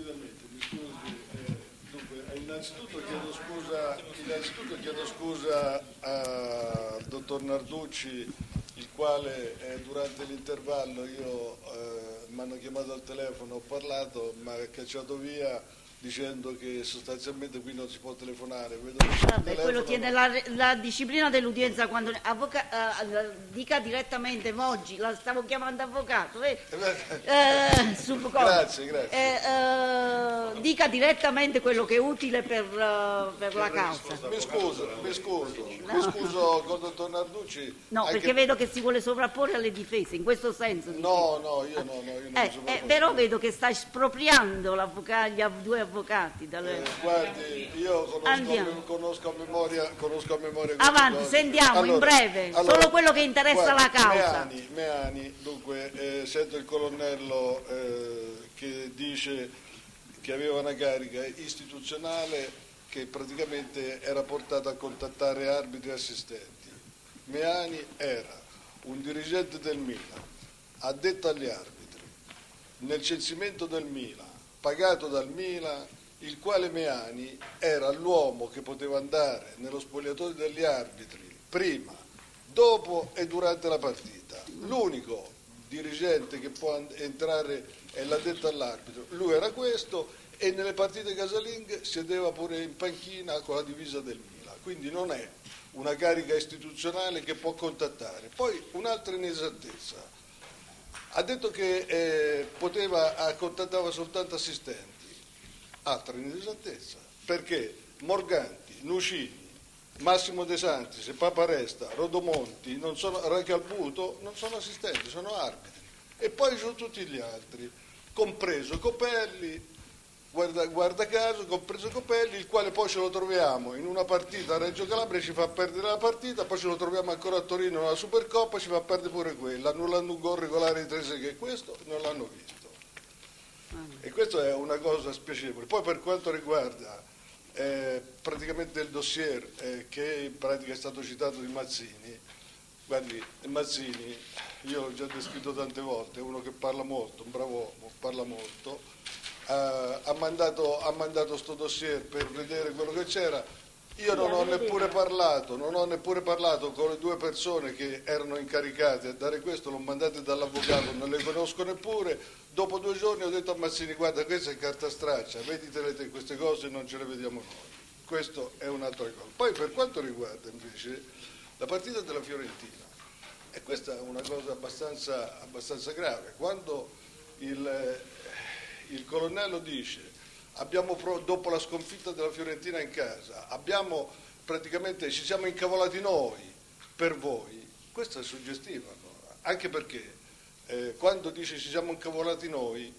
rapidamente, mi scusi. eh, dunque, innanzitutto chiedo scusa, innanzitutto chiedo scusa al dottor Narducci, il quale eh, durante l'intervallo io eh, mi hanno chiamato al telefono, ho parlato, ma ha cacciato via dicendo che sostanzialmente qui non si può telefonare. Vabbè, quello tiene la, la disciplina dell'udienza quando avvoca- eh, dica direttamente Moggi, la stavo chiamando avvocato, eh, eh, sul coso. Grazie, grazie. Eh, eh, dica direttamente quello che è utile per, eh, per la causa. Mi scuso, mi scuso, mi scuso con il dottor Narducci. No, perché vedo che si vuole sovrapporre alle difese, in questo senso. No, no, io no, no, io Eh, eh, però vedo che sta espropriando gli due avvocati. Dalle- Eh, guardi, io conosco, conosco a memoria, conosco a memoria Avanti, sentiamo, in breve, solo quello che interessa la causa. Meani, Meani, dunque, eh, sento il colonnello eh, che dice che aveva una carica istituzionale che praticamente era portata a contattare arbitri e assistenti. Meani era un dirigente del Milan, addetto agli arbitri, nel censimento del Milan, pagato dal Milan, il quale Meani era l'uomo che poteva andare nello spogliatoio degli arbitri prima, dopo e durante la partita. L'unico dirigente che può entrare è l'addetto all'arbitro. Lui era questo e nelle partite casalinghe sedeva pure in panchina con la divisa del Milan. Quindi non è una carica istituzionale che può contattare. Poi un'altra inesattezza. Ha detto che eh, poteva, ah, contattava soltanto assistenti. Altra inesattezza. Perché Morganti, Nucini, Massimo De Santis, Paparesta, Rodomonti, non sono, Racalbuto non sono assistenti, sono arbitri. E poi ci sono tutti gli altri, compreso Copelli, guarda, guarda caso, compreso Copelli, il quale poi ce lo troviamo in una partita a Reggio Calabria, ci fa perdere la partita, poi ce lo troviamo ancora a Torino nella Supercoppa, ci fa perdere pure quella, annullando un gol regolare di tre seghe, questo non l'hanno visto. E questa è una cosa spiacevole. Poi per quanto riguarda eh, praticamente il dossier eh, che in pratica è stato citato di Mazzini, guardi, Mazzini, io l'ho già descritto tante volte, è uno che parla molto, un bravo uomo, parla molto, eh, ha mandato ha mandato sto dossier per vedere quello che c'era. Io non ho neppure parlato, non ho neppure parlato con le due persone che erano incaricate a dare questo, l'ho mandato dall'avvocato, non le conosco neppure. Dopo due giorni ho detto a Mazzini, guarda questa è carta straccia, veditele te queste cose non ce le vediamo noi. Questo è un'altra cosa. Poi per quanto riguarda invece la partita della Fiorentina, e questa è una cosa abbastanza, abbastanza grave, quando il, il colonnello dice abbiamo dopo la sconfitta della Fiorentina in casa, abbiamo praticamente ci siamo incavolati noi per voi, questo è suggestivo allora, anche perché eh, quando dice ci siamo incavolati noi,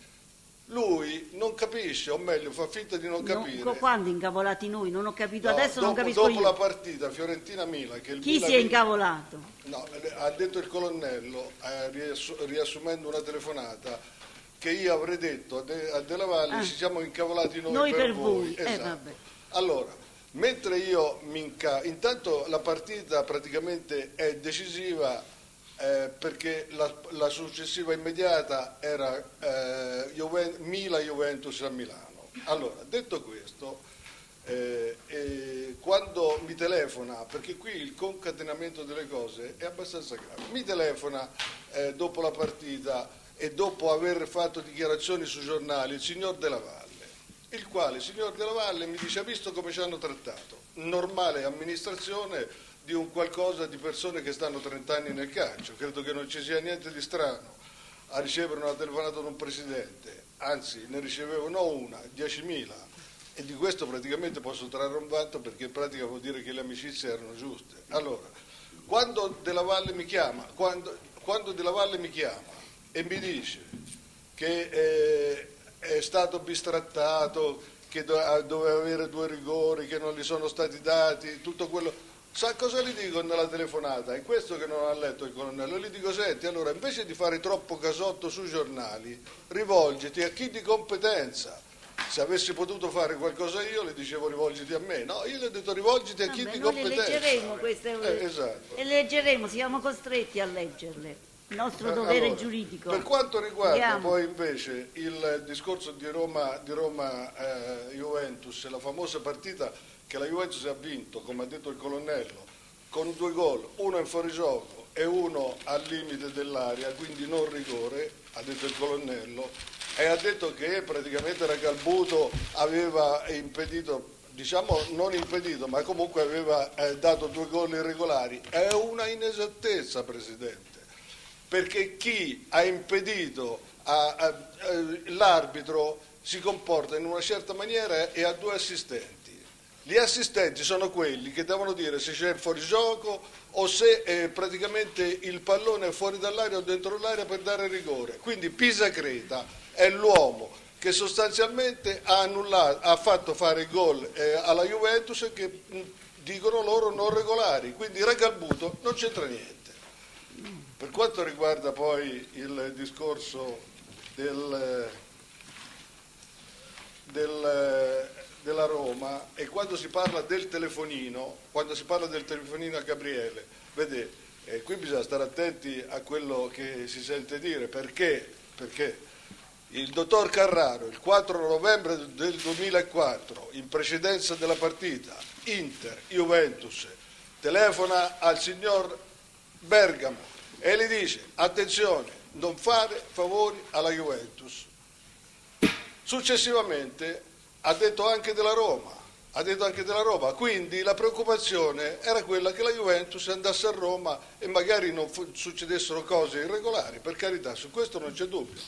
lui non capisce, o meglio fa finta di non Non- capire. co- quando incavolati noi? Non ho capito, No, adesso non dopo, capisco dopo io. la partita Fiorentina-Milan, che il Chi Milan si è incavolato? No, ha detto il colonnello, eh, riassu- riassumendo una telefonata, che io avrei detto a, De, a Della Valle Ah. ci siamo incavolati noi, Noi per, per voi. voi, eh, Esatto. vabbè. Allora, mentre io mi inca... Intanto la partita praticamente è decisiva eh, perché la, la successiva immediata era eh, Juven- Milan-Juventus a Milano. Allora, detto questo, eh, quando mi telefona, perché qui il concatenamento delle cose è abbastanza grave, mi telefona eh, dopo la partita e dopo aver fatto dichiarazioni sui giornali il signor Della Valle, il quale, il signor Della Valle, mi dice ha visto come ci hanno trattato, normale amministrazione di un qualcosa di persone che stanno 30 anni nel calcio, credo che non ci sia niente di strano a ricevere una telefonata da un presidente, anzi ne ricevevano una, 10.000 e di questo praticamente posso trarre un vanto perché in pratica vuol dire che le amicizie erano giuste. Allora, quando Della Valle mi chiama, quando, quando Della Valle mi chiama e mi dice che eh, è stato bistrattato, che do- doveva avere due rigori, che non gli sono stati dati, tutto quello. Sa cosa gli dico nella telefonata? È questo che non ha letto il colonnello. Gli dico, senti, allora invece di fare troppo casotto sui giornali, rivolgiti a chi di competenza. Se avessi potuto fare qualcosa io, le dicevo rivolgiti a me. No, io le ho detto rivolgiti a chi Vabbè, di noi le competenza. leggeremo queste Eh, esatto. e leggeremo, siamo costretti a leggerle. Il nostro dovere allora, giuridico. Per quanto riguarda Andiamo. poi invece il discorso di Roma, di Roma eh, Juventus, la famosa partita che la Juventus ha vinto, come ha detto il colonnello, con due gol, uno in fuorigioco e uno al limite dell'aria, quindi non rigore, ha detto il colonnello, e ha detto che praticamente Racalbuto aveva impedito diciamo non impedito, ma comunque aveva eh, dato due gol irregolari. È una inesattezza, Presidente, perché chi ha impedito l'arbitro si comporta in una certa maniera e ha due assistenti. Gli assistenti sono quelli che devono dire se c'è il fuorigioco o se eh, praticamente il pallone è fuori dall'aria o dentro l'area per dare rigore. Quindi Pisa Creta è l'uomo che sostanzialmente ha, annullato, ha fatto fare gol eh, alla Juventus che mh, dicono loro non regolari, quindi Regalbuto non c'entra niente. Per quanto riguarda poi il discorso del, del, della Roma e quando si parla del telefonino, quando si parla del telefonino a Gabriele, vede, eh, qui bisogna stare attenti a quello che si sente dire, perché, perché il dottor Carraro il 4 novembre del 2004, in precedenza della partita Inter-Juventus, telefona al signor Bergamo e gli dice attenzione, non fare favori alla Juventus. Successivamente ha detto anche della Roma, ha detto anche della Roma, quindi la preoccupazione era quella che la Juventus andasse a Roma e magari non succedessero cose irregolari, per carità, su questo non c'è dubbio.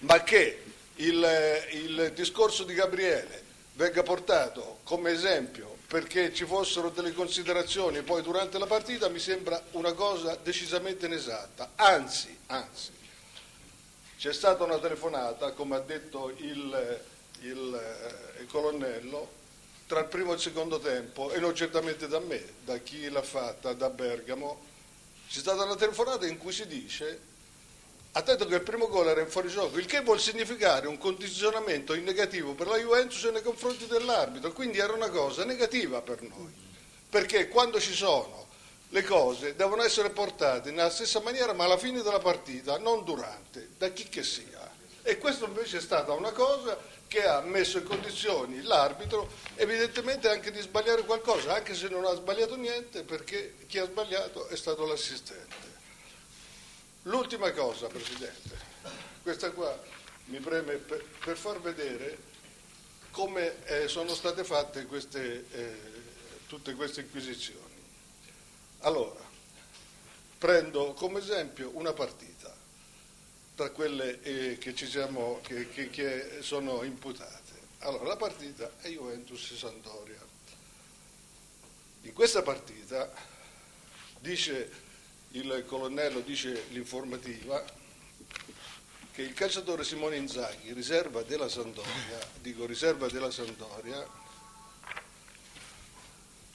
Ma che il, il discorso di Gabriele venga portato come esempio perché ci fossero delle considerazioni poi durante la partita mi sembra una cosa decisamente inesatta. Anzi, anzi, c'è stata una telefonata, come ha detto il, il, il, colonnello, tra il primo e il secondo tempo, e non certamente da me, da chi l'ha fatta, da Bergamo, c'è stata una telefonata in cui si dice Attento che il primo gol era in fuorigioco, il che vuol significare un condizionamento in negativo per la Juventus nei confronti dell'arbitro, quindi era una cosa negativa per noi, perché quando ci sono le cose devono essere portate nella stessa maniera ma alla fine della partita, non durante, da chi che sia. E questa invece è stata una cosa che ha messo in condizioni l'arbitro evidentemente anche di sbagliare qualcosa, anche se non ha sbagliato niente, perché chi ha sbagliato è stato l'assistente. L'ultima cosa, Presidente, questa qua mi preme per, per far vedere come eh, sono state fatte queste, eh, tutte queste inquisizioni. Allora, prendo come esempio una partita tra quelle eh, che, siamo, che, che, che sono imputate. Allora, la partita è Juventus-Sandoria. In questa partita dice il colonnello dice l'informativa che il calciatore Simone Inzaghi, riserva della Sandoria, dico riserva della Sandoria,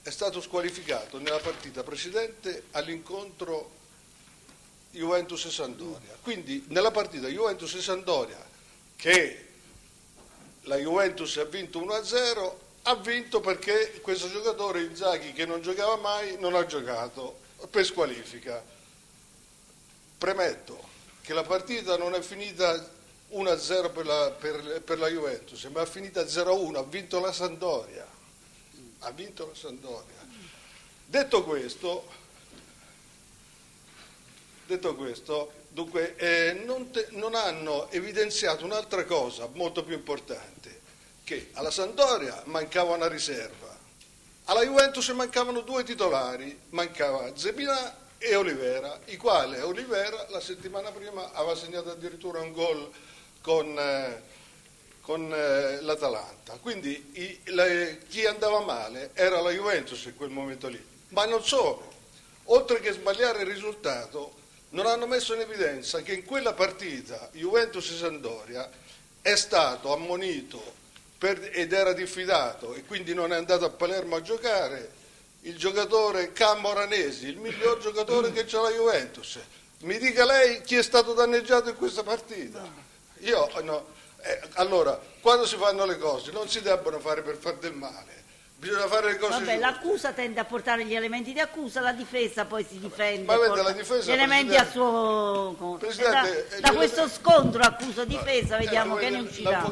è stato squalificato nella partita precedente all'incontro Juventus e Sandoria. Quindi nella partita Juventus e Sandoria che la Juventus ha vinto 1-0, ha vinto perché questo giocatore Inzaghi che non giocava mai non ha giocato per squalifica. Premetto che la partita non è finita 1-0 per per, per la Juventus, ma è finita 0-1, ha vinto la Sandoria. Ha vinto la Sandoria. Detto questo, detto questo dunque, eh, non, te, non hanno evidenziato un'altra cosa molto più importante, che alla Sandoria mancava una riserva alla Juventus mancavano due titolari, mancava Zebina e Olivera, i quali Olivera la settimana prima aveva segnato addirittura un gol con, eh, con eh, l'Atalanta. Quindi i, le, chi andava male era la Juventus in quel momento lì. Ma non solo, oltre che sbagliare il risultato, non hanno messo in evidenza che in quella partita Juventus-Sandoria è stato ammonito per, ed era diffidato e quindi non è andato a Palermo a giocare, il giocatore Camoranesi, il miglior giocatore che c'ha la Juventus. Mi dica lei chi è stato danneggiato in questa partita. Io no. Eh, allora, quando si fanno le cose non si debbono fare per far del male, Bisogna fare le cose Vabbè, l'accusa tende a portare gli elementi di accusa, la difesa poi si difende. Ma vede, la difesa, gli elementi a suo conto. E Presidente, da, eh, da gli questo scontro accusa-difesa Eh, vediamo eh, che ne uscirà.